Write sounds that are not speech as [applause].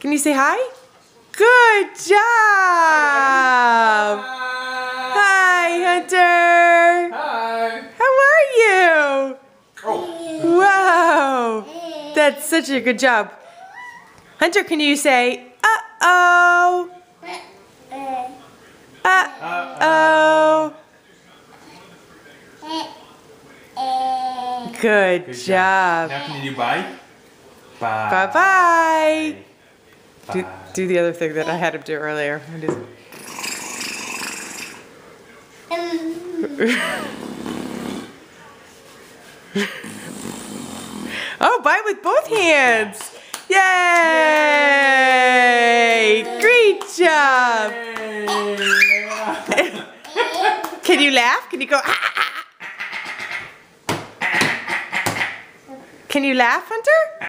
Can you say hi? Good job! Hi, Hunter! Hi. How are you? Oh. Wow! That's such a good job. Hunter, can you say, uh-oh? Uh-oh. Good, Good job. Now can you do bye? Bye. Bye-bye. Do, Bye. do the other thing that I had him do earlier. [laughs] Oh, bye with both hands. Yay! Great job. Yay. [laughs] Can you laugh? Can you go, ah, ah, ah. Can you laugh, Hunter?